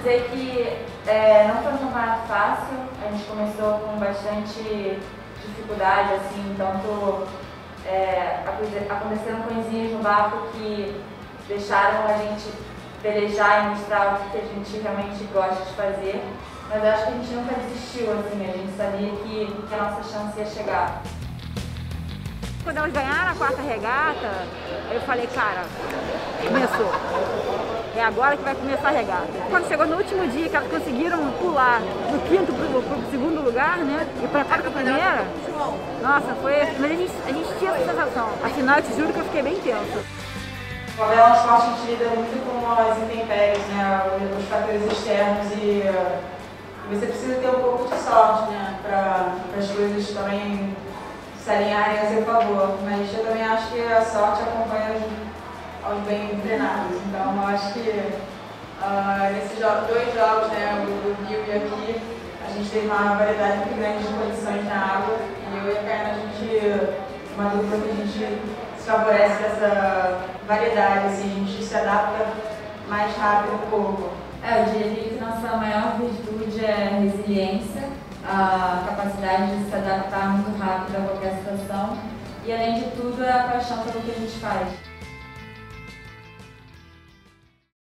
dizer que é, não foi um campeonato fácil, a gente começou com bastante dificuldade, assim, tanto é, aconteceram coisinhas no barco que deixaram a gente pelejar e mostrar o que a gente realmente gosta de fazer, mas acho que a gente nunca desistiu, assim, a gente sabia que, que a nossa chance ia chegar. Quando elas ganharam a quarta regata, eu falei, cara, começou. É agora que vai começar a regata. Quando chegou no último dia que elas conseguiram pular do quinto para o segundo lugar, né? E para a primeira, nossa, foi. Mas a gente, a gente tinha essa sensação. Afinal, eu te juro que eu fiquei bem tensa. O Abel esporte que a gente lida muito com as intempéries, né? Os fatores externos e você precisa ter um pouco de sorte, né? Para as coisas também se alinharem a seu favor. Mas eu também acho que a sorte acompanha bem treinados. Então, eu acho que uh, nesses dois jogos, né, o Rio e aqui, a gente teve uma variedade muito grande de condições na água e eu e a Kaiana, a gente, uma dupla que a gente se favorece dessa variedade, assim, a gente se adapta mais rápido um pouco. É, eu diria que nossa maior virtude é a resiliência, a capacidade de se adaptar muito rápido a qualquer situação e, além de tudo, é a paixão pelo que a gente faz.